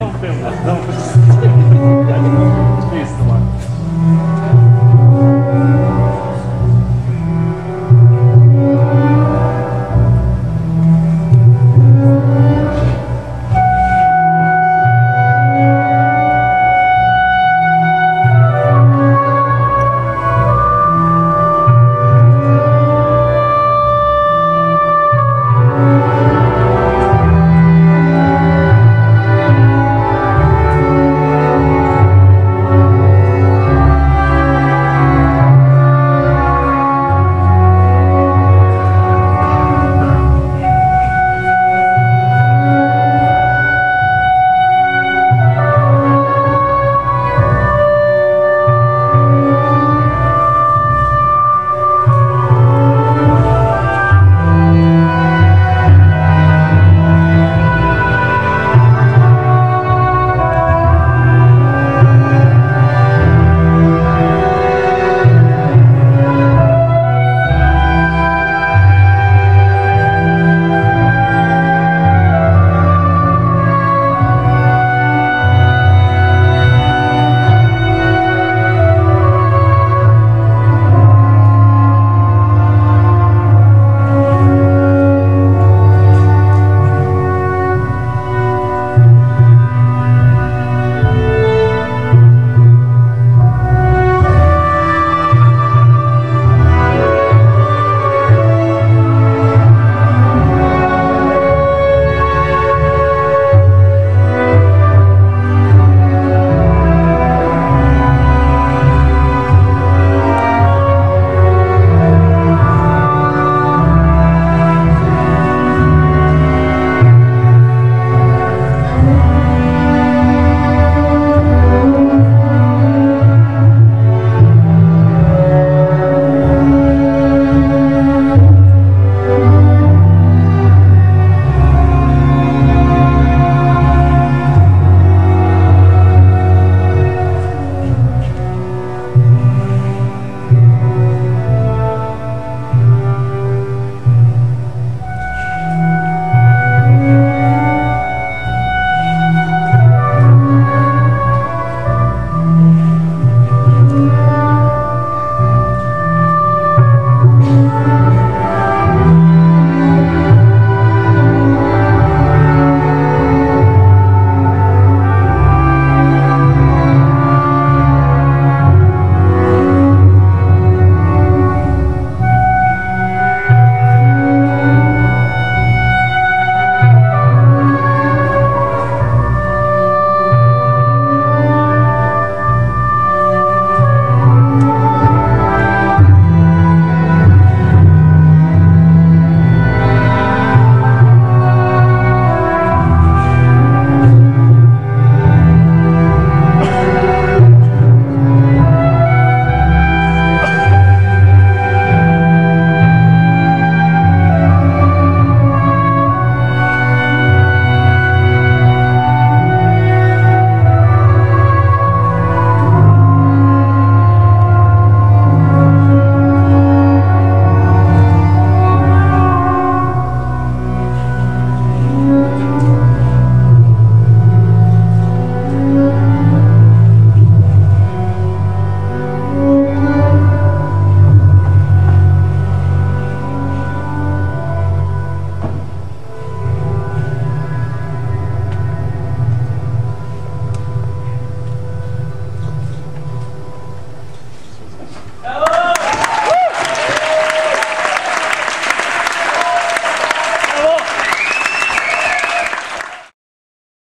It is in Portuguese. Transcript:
Não, não.